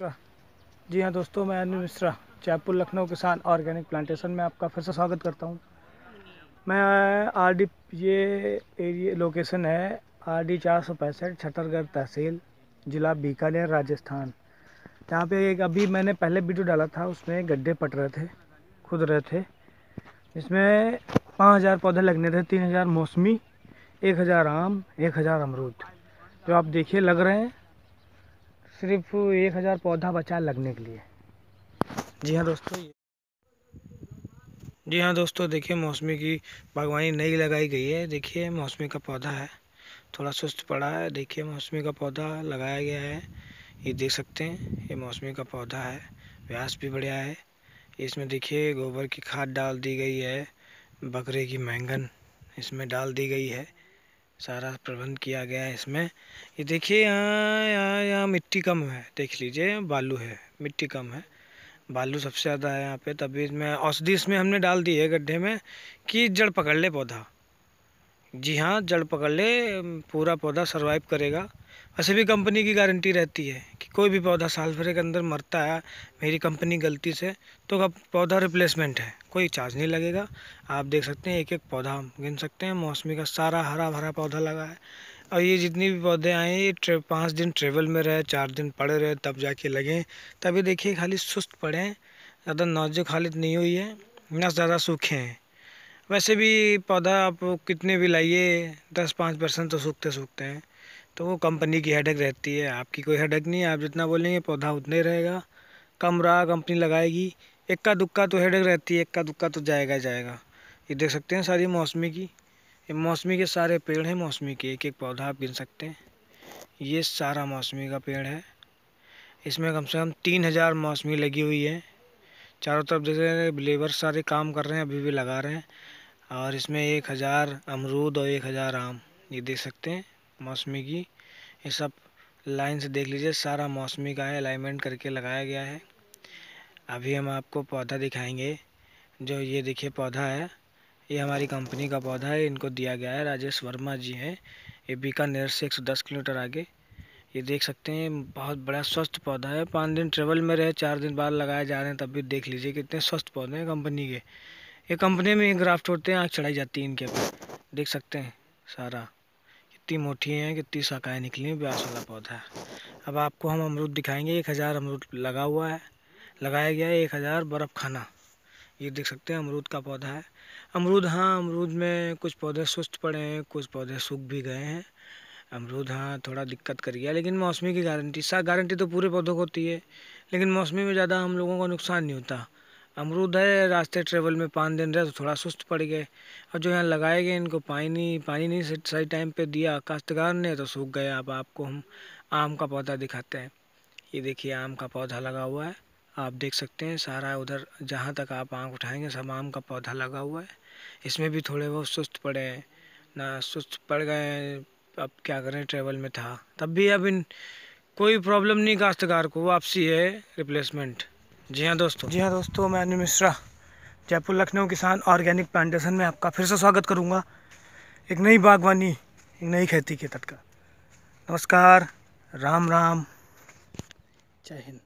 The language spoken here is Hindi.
मिश्रा। जी हाँ दोस्तों, मैं अनिल मिश्रा, जयपुर लखनऊ किसान ऑर्गेनिक प्लांटेशन में आपका फिर से स्वागत करता हूँ। मैं आर डी ये एरिया लोकेशन है आर डी चार सौ पैंसठ छतरगढ़ तहसील, ज़िला बीकानेर, राजस्थान। यहाँ पे एक अभी मैंने पहले वीडियो डाला था, उसमें गड्ढे पट रहे थे, खुद रहे थे। इसमें पाँच हज़ार पौधे लगने थे, तीन हज़ार मौसमी, एक हज़ार आम, एक हज़ार अमरूद। जो आप देखिए, लग रहे हैं सिर्फ़ एक हज़ार पौधा बचा लगने के लिए। जी हाँ दोस्तों जी हाँ दोस्तों, देखिए मौसमी की बागवानी नई लगाई गई है। देखिए मौसमी का पौधा है, थोड़ा सुस्त पड़ा है। देखिए मौसमी का पौधा लगाया गया है, ये देख सकते हैं, ये मौसमी का पौधा है, व्यास भी बढ़िया है। इसमें देखिए गोबर की खाद डाल दी गई है, बकरे की मैंगन इसमें डाल दी गई है। सारा प्रबंध किया गया है इसमें। ये देखिए, यहाँ यहाँ यहाँ मिट्टी कम है, देख लीजिए, बालू है, मिट्टी कम है। बालू सबसे ज़्यादा है यहाँ पे, तभी इसमें औषधि इसमें हमने डाल दी है गड्ढे में कि जड़ पकड़ ले पौधा। जी हाँ जड़ पकड़ ले, पूरा पौधा सर्वाइव करेगा। वैसे भी कंपनी की गारंटी रहती है कि कोई भी पौधा साल भर के अंदर मरता है, मेरी कंपनी गलती से तो अब पौधा रिप्लेसमेंट है। कोई चार्ज नहीं लगेगा। आप देख सकते हैं एक एक पौधा हम गिन सकते हैं। मौसमी का सारा हरा भरा पौधा लगा है। और ये जितनी भी पौधे आए ये ट्रे, पाँच दिन ट्रेवल में रहे, चार दिन पड़े रहे, तब जाके लगे तभी देखिए, खाली सुस्त पड़े ज़्यादा नौजो खालिद नहीं हुई है, ना ज़्यादा सूखे हैं। वैसे भी पौधा आप कितने भी लाइए दस पाँच परसेंट तो सूखते सूखते हैं। तो वो कंपनी की हेडक रहती है। आपकी कोई हेडक नहीं है, आप जितना बोलेंगे पौधा उतना ही रहेगा। कम रहा कंपनी लगाएगी। इक्का दुक्का तो हेडक रहती है इक्का दुक्का तो जाएगा जाएगा। ये देख सकते हैं सारी मौसमी की। ये मौसमी के सारे पेड़ हैं, मौसमी के एक एक पौधा आप गिन सकते हैं। ये सारा मौसमी का पेड़ है। इसमें कम से कम तीन हज़ार मौसमी लगी हुई है। चारों तरफ़ देख जैसे लेबर सारे काम कर रहे हैं, अभी भी लगा रहे हैं। और इसमें एक हज़ार अमरूद और एक हज़ार आम, ये देख सकते हैं। मौसमी की। ये सब लाइन से देख लीजिए, सारा मौसमी का है अलाइनमेंट करके लगाया गया है। अभी हम आपको पौधा दिखाएँगे, जो ये देखिए पौधा है, ये हमारी कंपनी का पौधा है, इनको दिया गया है, राजेश वर्मा जी हैं। ये बीकानेर से 110 किलोमीटर आगे। ये देख सकते हैं, बहुत बड़ा स्वस्थ पौधा है। पाँच दिन ट्रेवल में रहे, चार दिन बाद लगाए जा रहे हैं, तब भी देख लीजिए कितने स्वस्थ पौधे हैं कंपनी के। ये कंपनी में ग्राफ्ट होते हैं आँख चढ़ाई जाती है इनके ऊपर। देख सकते हैं सारा। कितनी मोटी हैं कितनी शाखाएँ निकली हैं ब्यास वाला पौधा अब आपको हम अमरूद दिखाएँगे, एक हज़ार अमरूद लगा हुआ है। लगाया गया है एक हज़ार बर्फ़ खाना। ये देख सकते हैं, अमरूद का पौधा है। अमरूद हाँ अमरूद में कुछ पौधे सुस्त पड़े हैं, कुछ पौधे सूख भी गए हैं। अमरूद हाँ थोड़ा दिक्कत कर गया, लेकिन मौसमी की गारंटी, सा, गारंटी तो पूरे पौधों को होती है, लेकिन मौसमी में ज़्यादा हम लोगों को नुकसान नहीं होता। अमरूद है, रास्ते ट्रेवल में पाँच दिन रहे तो थोड़ा सुस्त पड़ गए। और जो यहाँ लगाए गए, इनको पानी पानी नहीं, सही टाइम पे दिया। काश्तकार ने तो सूख गए। अब आपको हम आम का पौधा दिखाते हैं। ये देखिए, आम का पौधा लगा हुआ है। आप देख सकते हैं, सारा उधर, जहाँ तक आप आँख उठाएँगे, सब आम का पौधा लगा हुआ है। इसमें भी थोड़े बहुत सुस्त पड़े हैं। ना सुस्त पड़ गए अब क्या करें ट्रेवल में था। तब भी अब इन, कोई प्रॉब्लम नहीं काश्तकार को, वापसी है रिप्लेसमेंट जी हाँ दोस्तों। जी हाँ दोस्तों, मैं अनिल मिश्रा, जयपुर लखनऊ किसान ऑर्गेनिक प्लांटेशन में आपका फिर से स्वागत करूँगा। एक नई बागवानी, एक नई खेती के तट का। नमस्कार, राम राम। जय हिंद।